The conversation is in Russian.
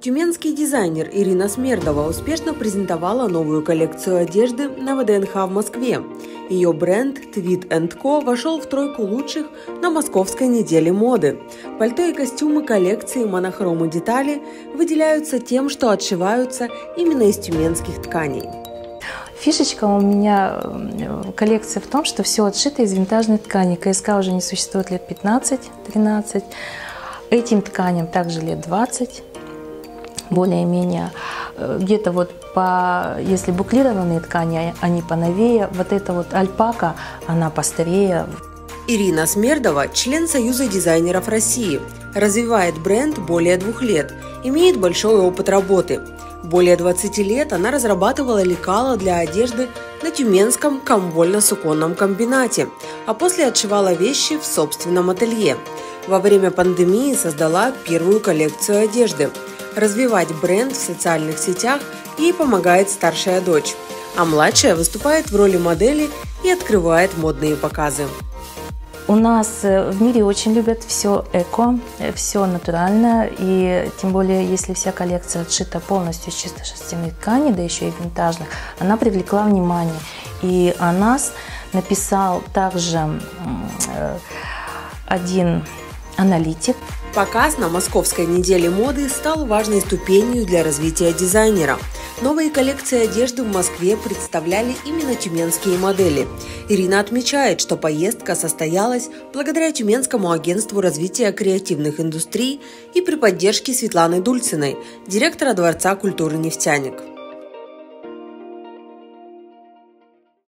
Тюменский дизайнер Ирина Смердова успешно презентовала новую коллекцию одежды на ВДНХ в Москве. Ее бренд Tweed Co вошел в тройку лучших на московской неделе моды. Пальто и костюмы коллекции монохромы детали выделяются тем, что отшиваются именно из тюменских тканей. Фишечка у меня коллекция в том, что все отшито из винтажной ткани. КСК уже не существует лет 15-13. Этим тканям также лет 20 более-менее. Э, где-то вот по, если буклированные ткани, они поновее, вот эта вот альпака, она постарее. Ирина Смердова – член Союза дизайнеров России. Развивает бренд более двух лет, имеет большой опыт работы. Более 20 лет она разрабатывала лекала для одежды на Тюменском комвольно-суконном комбинате, а после отшивала вещи в собственном ателье. Во время пандемии создала первую коллекцию одежды – Развивать бренд в социальных сетях ей помогает старшая дочь, а младшая выступает в роли модели и открывает модные показы. У нас э, в мире очень любят все эко, э, все натурально, и тем более, если вся коллекция отшита полностью из чисто шерстяной ткани, да еще и винтажных, она привлекла внимание. И о нас написал также э, один аналитик. Показ на Московской неделе моды стал важной ступенью для развития дизайнера. Новые коллекции одежды в Москве представляли именно тюменские модели. Ирина отмечает, что поездка состоялась благодаря Тюменскому агентству развития креативных индустрий и при поддержке Светланы Дульциной, директора Дворца культуры «Нефтяник».